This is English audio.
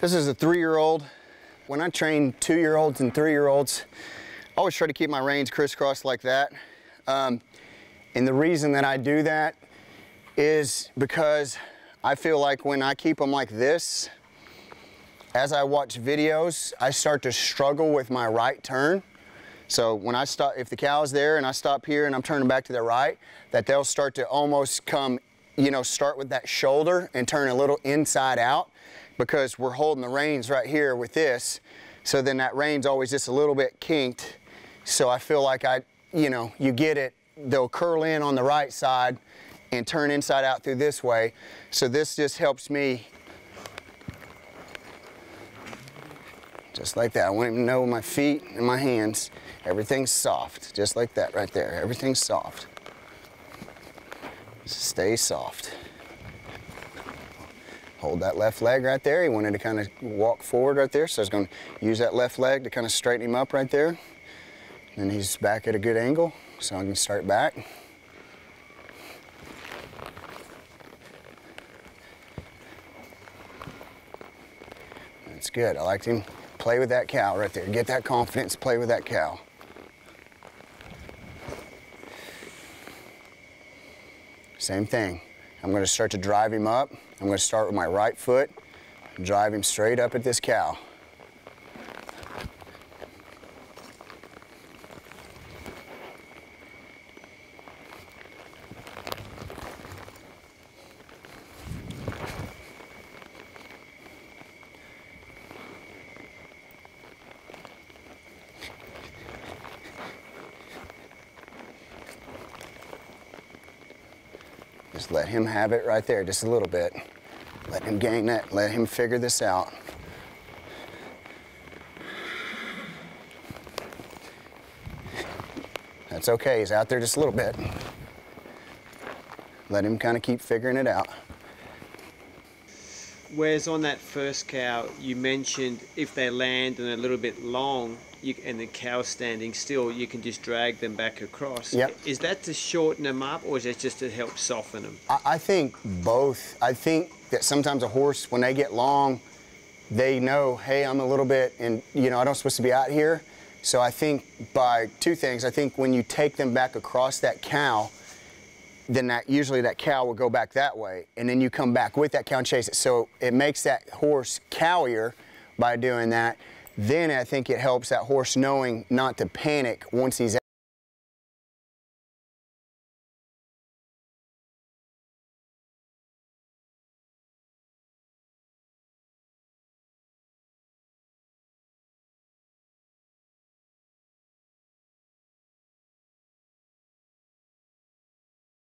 This is a three-year-old. When I train two-year-olds and three-year-olds, I always try to keep my reins crisscrossed like that. Um, and the reason that I do that is because I feel like when I keep them like this, as I watch videos, I start to struggle with my right turn. So when I stop, if the cow's there and I stop here and I'm turning back to the right, that they'll start to almost come, you know, start with that shoulder and turn a little inside out because we're holding the reins right here with this. So then that rein's always just a little bit kinked. So I feel like I, you know, you get it, they'll curl in on the right side and turn inside out through this way. So this just helps me just like that. I want him to know my feet and my hands, everything's soft, just like that right there. Everything's soft. Stay soft. Hold that left leg right there. He wanted to kind of walk forward right there, so I was going to use that left leg to kind of straighten him up right there. And he's back at a good angle, so I can start back. That's good. I liked him. Play with that cow right there. Get that confidence, play with that cow. Same thing. I'm going to start to drive him up. I'm going to start with my right foot, drive him straight up at this cow. Just let him have it right there, just a little bit. Let him gain that, let him figure this out. That's okay, he's out there just a little bit. Let him kind of keep figuring it out. Whereas on that first cow, you mentioned if they land and a little bit long, you, and the cow's standing still, you can just drag them back across. Yep. Is that to shorten them up, or is that just to help soften them? I, I think both. I think that sometimes a horse, when they get long, they know, hey, I'm a little bit, and you know, I don't supposed to be out here. So I think by two things. I think when you take them back across that cow, then that usually that cow will go back that way, and then you come back with that cow and chase it. So it makes that horse cowier by doing that. Then I think it helps that horse knowing not to panic once he's